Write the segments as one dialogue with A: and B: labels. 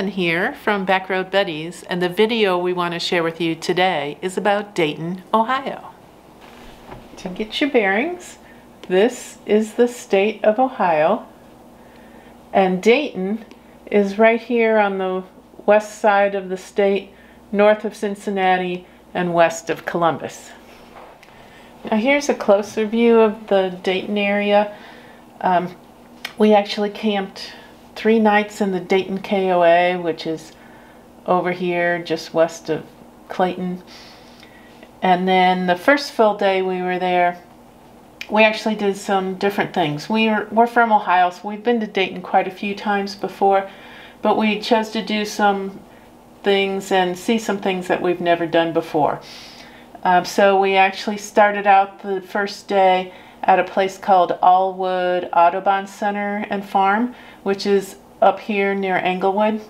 A: Ann here from Backroad Buddies, and the video we want to share with you today is about Dayton, Ohio. To get your bearings, this is the state of Ohio, and Dayton is right here on the west side of the state, north of Cincinnati and west of Columbus. Now here's a closer view of the Dayton area. Um, we actually camped three nights in the Dayton KOA, which is over here just west of Clayton. And then the first full day we were there, we actually did some different things. We are, we're from Ohio, so we've been to Dayton quite a few times before, but we chose to do some things and see some things that we've never done before. Um, so we actually started out the first day at a place called Aullwood Audubon Center and Farm, which is up here near Englewood.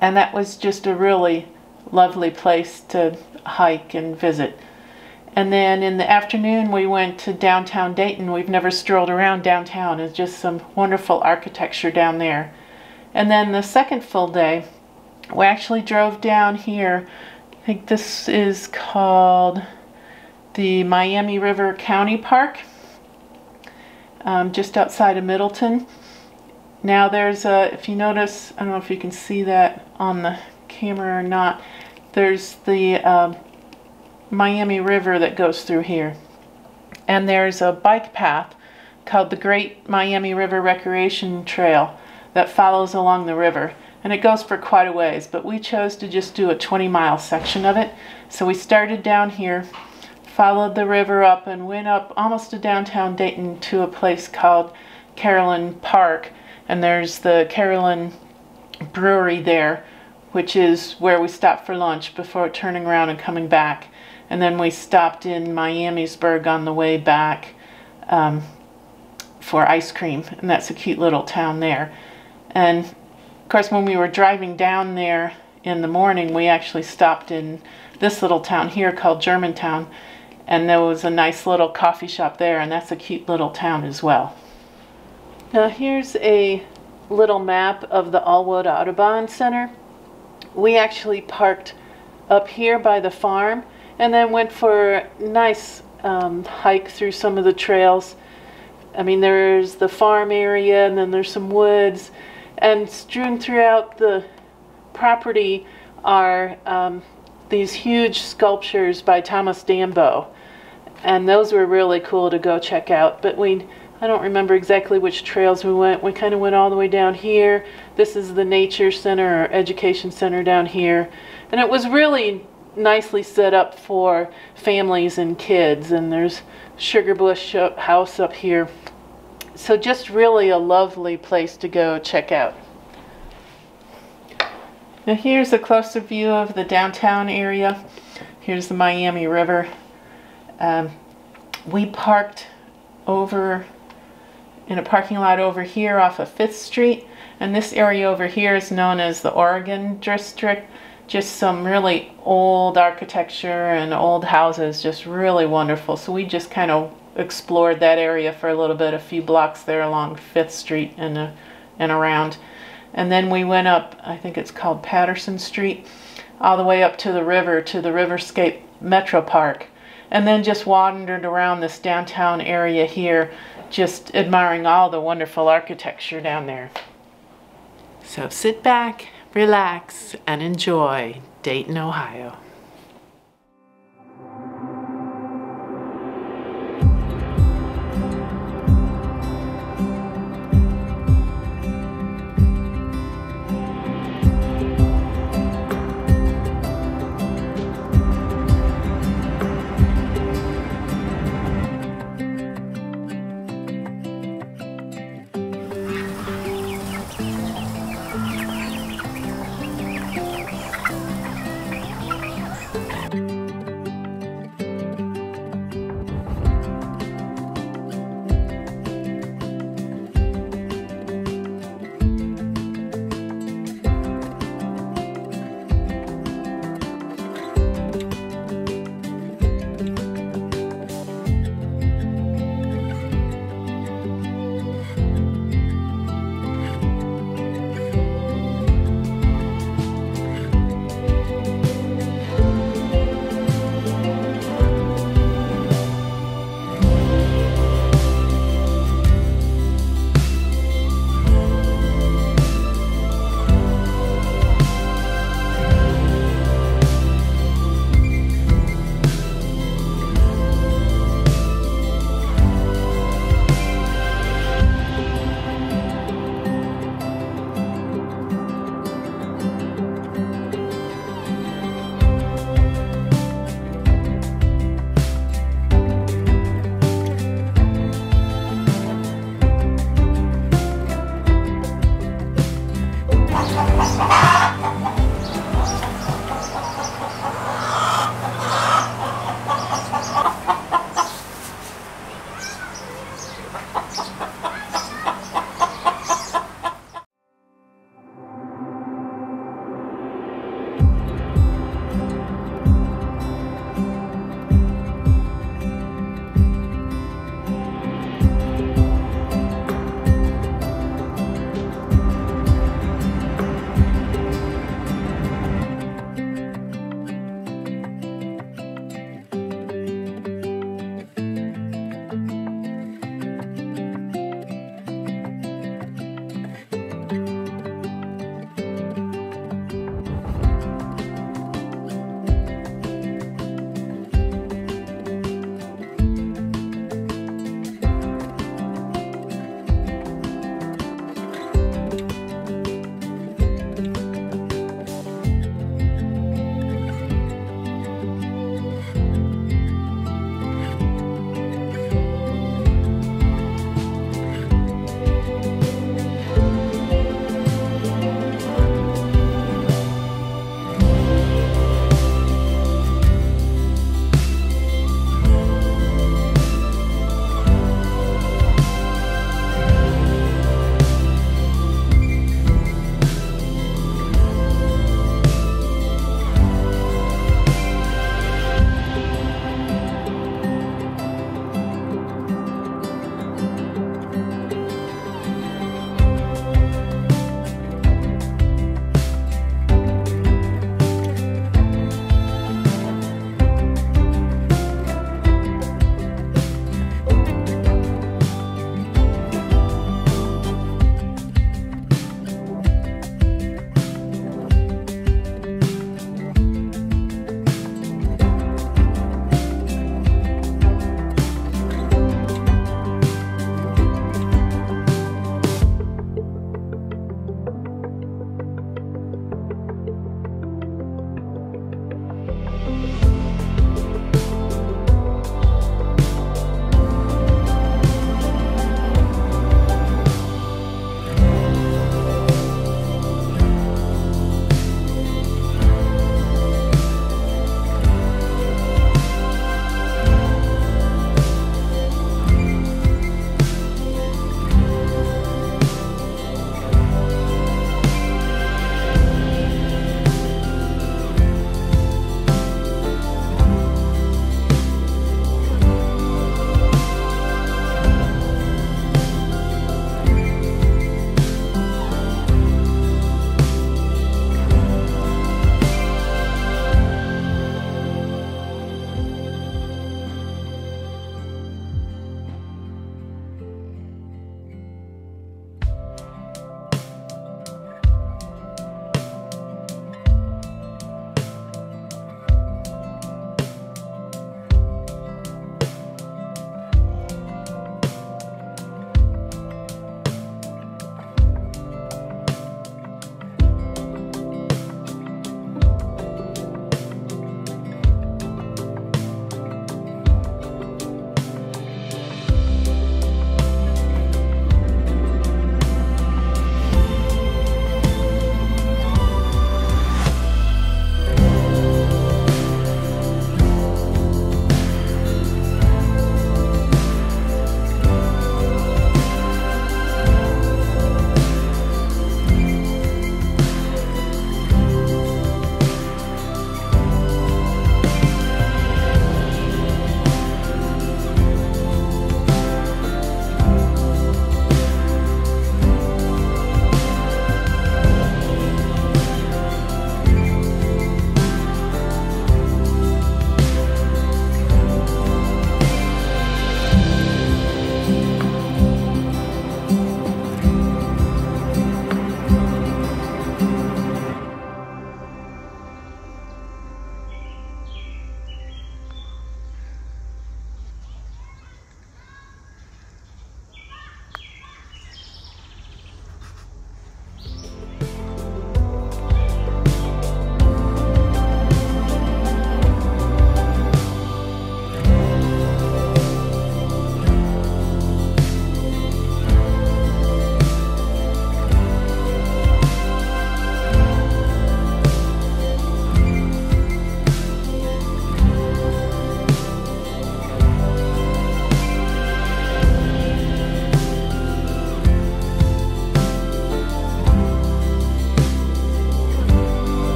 A: And that was just a really lovely place to hike and visit. And then in the afternoon, we went to downtown Dayton. We've never strolled around downtown. It's just some wonderful architecture down there. And then the second full day, we actually drove down here. I think this is called the Miami River County Park, um, just outside of Middletown. Now there's a, if you notice, I don't know if you can see that on the camera or not, there's the uh, Miami River that goes through here. And there's a bike path called the Great Miami River Recreation Trail that follows along the river. And it goes for quite a ways, but we chose to just do a 20 mile section of it. So we started down here, followed the river up and went up almost to downtown Dayton to a place called Carillon Park. And there's the Carillon Brewery there, which is where we stopped for lunch before turning around and coming back. And then we stopped in Miamisburg on the way back um, for ice cream, and that's a cute little town there. And of course, when we were driving down there in the morning, we actually stopped in this little town here called Germantown, and there was a nice little coffee shop there, and that's a cute little town as well. Now here's a little map of the Aullwood Audubon Center. We actually parked up here by the farm and then went for a nice um, hike through some of the trails. I mean, there's the farm area and then there's some woods and strewn throughout the property are um, these huge sculptures by Thomas Dambo. And those were really cool to go check out. But we, I don't remember exactly which trails we went. We kind of went all the way down here. This is the Nature Center or Education Center down here. And it was really nicely set up for families and kids. And there's Sugar Bush House up here. So just really a lovely place to go check out. Now here's a closer view of the downtown area. Here's the Miami River. Um, we parked over in a parking lot over here off of 5th Street and this area over here is known as the Oregon District just some really old architecture and old houses, just really wonderful. So we just kind of explored that area for a little bit, a few blocks there along Fifth Street and, uh, and around. And then we went up, I think it's called Patterson Street, all the way up to the river, to the Riverscape Metro Park. And then just wandered around this downtown area here, just admiring all the wonderful architecture down there. So sit back, relax, and enjoy Dayton, Ohio.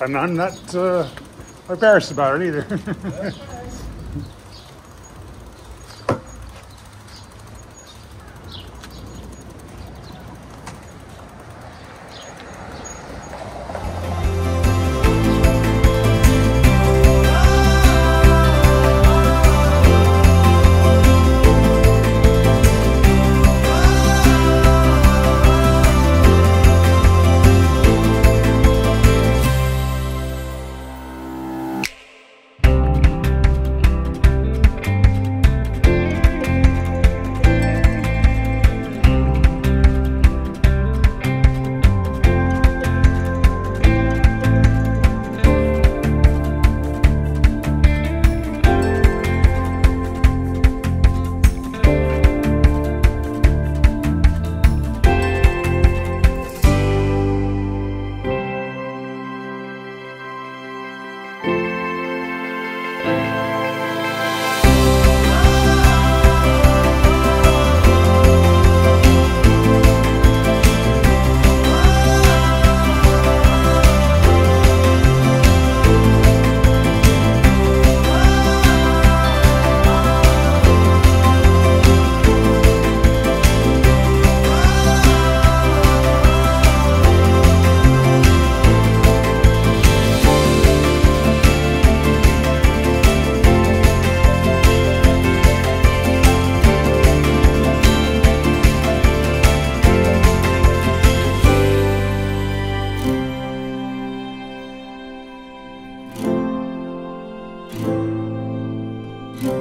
B: I'm I'm not uh, embarrassed about it either.
A: Thanks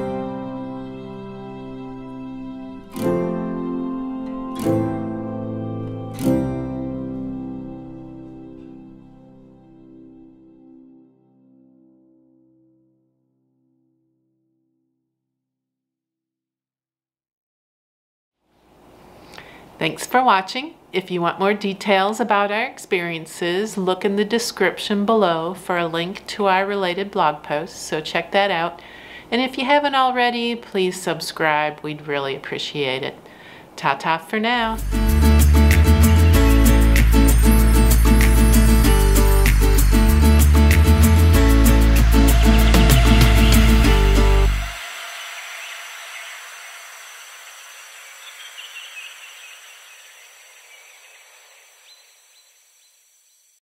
A: for watching. If you want more details about our experiences, look in the description below for a link to our related blog posts, so check that out. And if you haven't already, please subscribe. We'd really appreciate it. Ta-ta for now.